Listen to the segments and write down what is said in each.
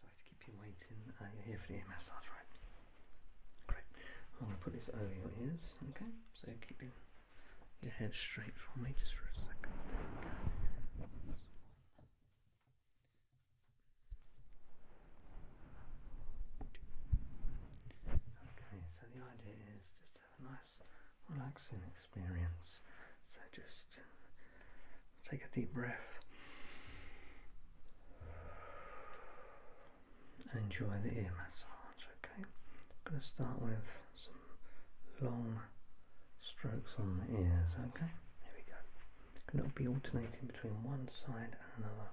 sorry to keep you waiting. Uh, you're here for the ear massage, right? Great. I'm going to put this over your ears, okay? So keeping your head straight for me just for a second. Okay, so the idea is just to have a nice, relaxing experience. So just take a deep breath enjoy the ear massage. Okay, I'm going to start with some long strokes on the ears. Okay, here we go. Going to be alternating between one side and another,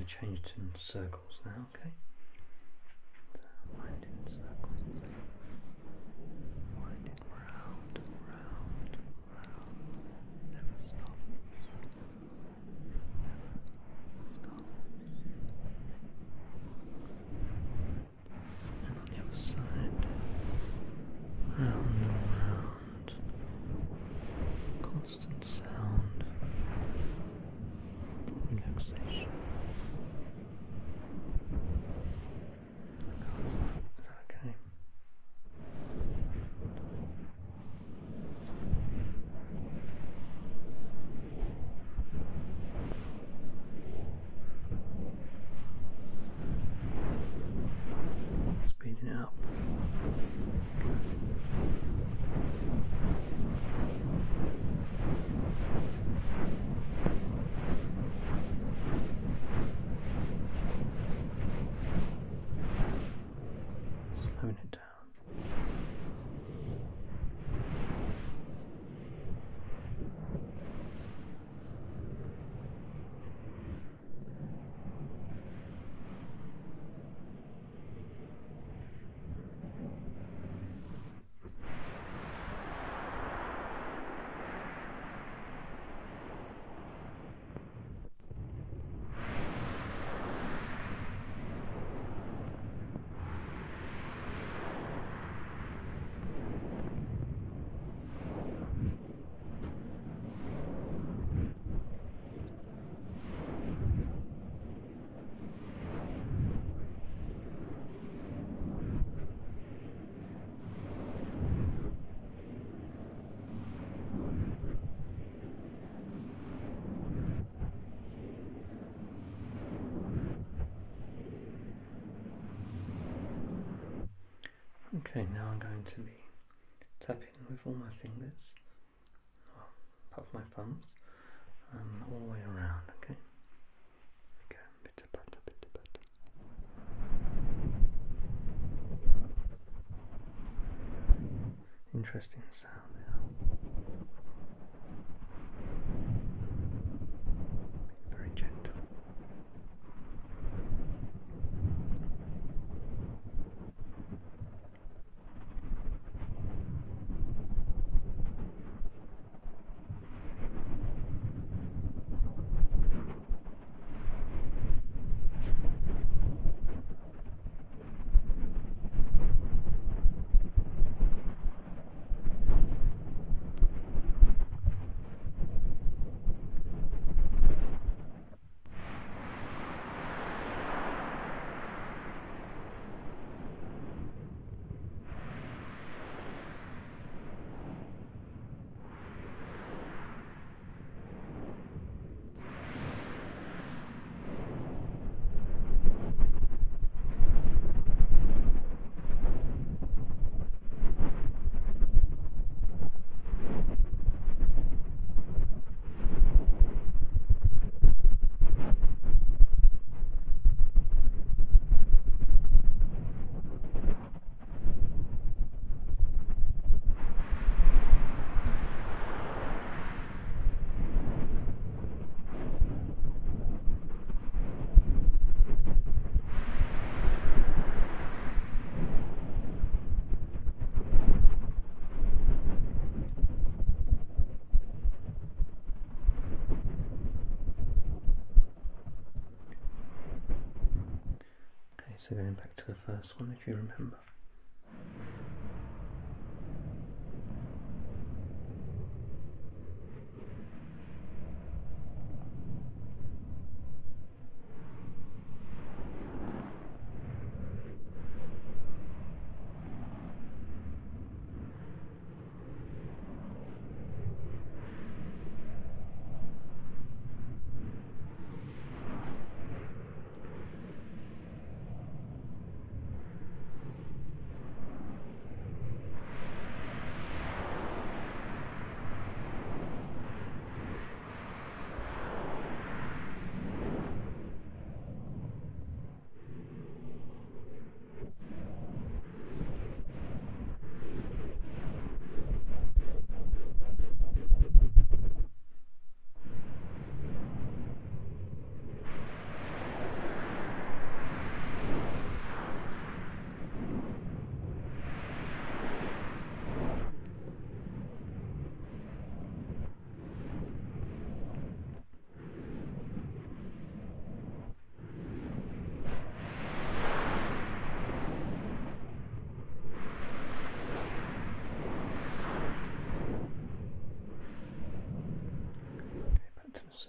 going to change to circles now, okay? Okay, now I'm going to be tapping with all my fingers, well, apart from my thumbs, um, all the way around, okay? Again, butter, butter. Interesting sound. So going back to the first one, if you remember.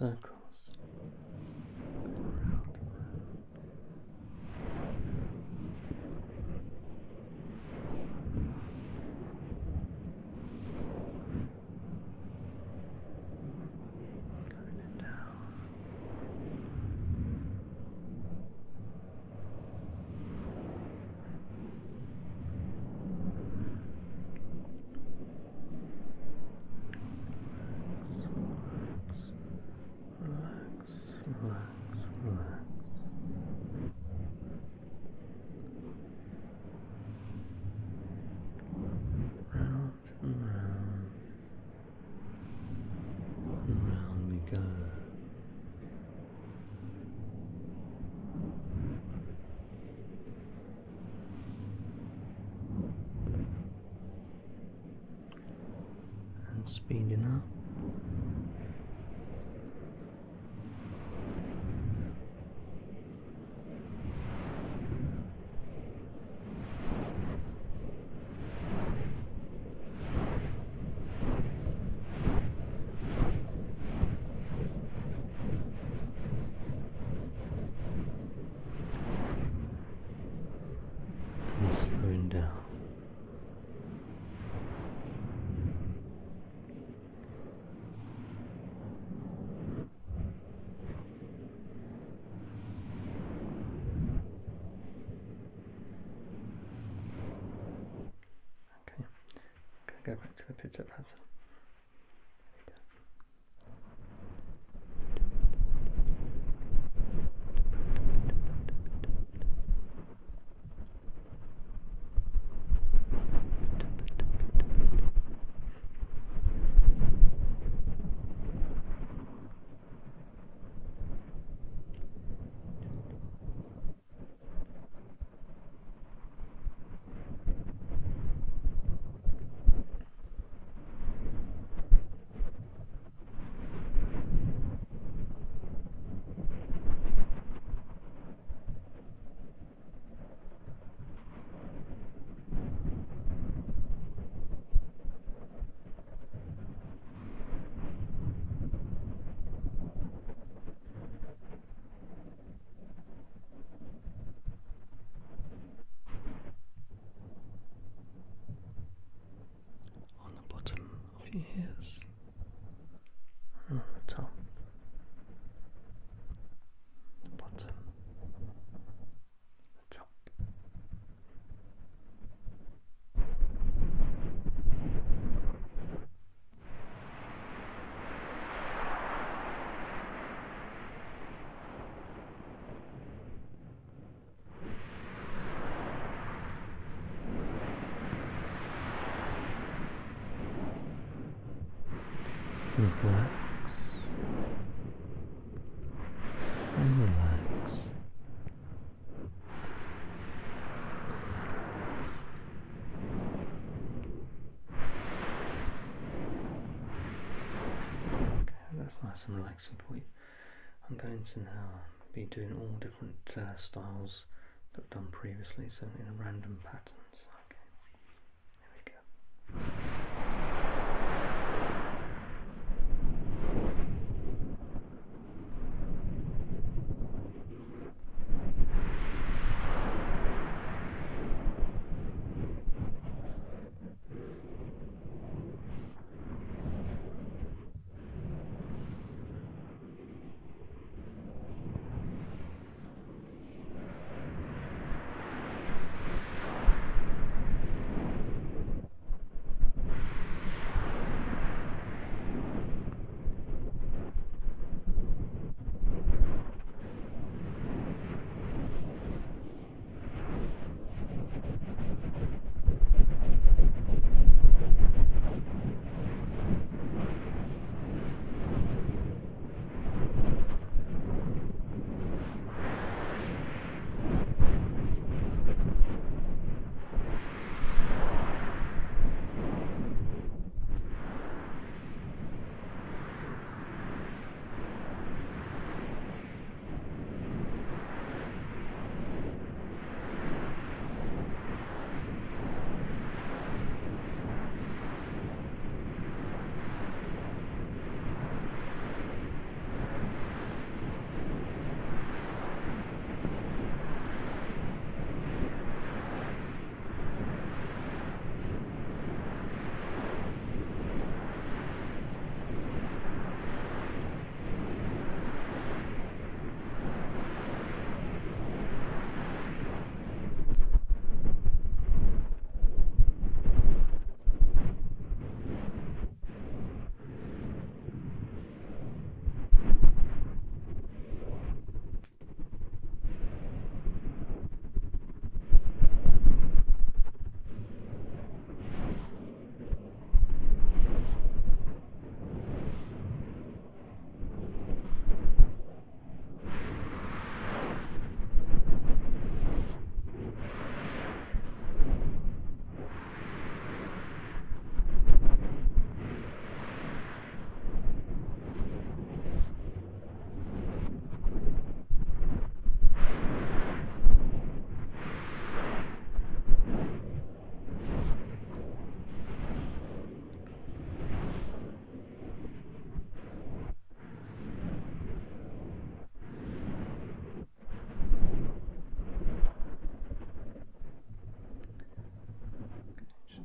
Back to the circles. Slowing it down. Relax, relax, relax. Round and round, and round we go. And speeding up. and slowing down. Okay, back to the pizza pattern. Yes. Nice and relaxing for you. I'm going to now be doing all different uh, styles that I've done previously, so in a random patterns.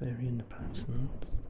Varying the patterns.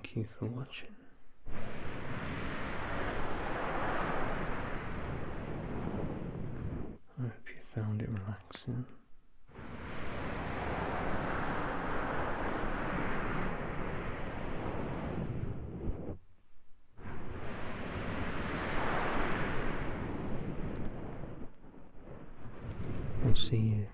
Thank you for watching. I hope you found it relaxing. We'll see you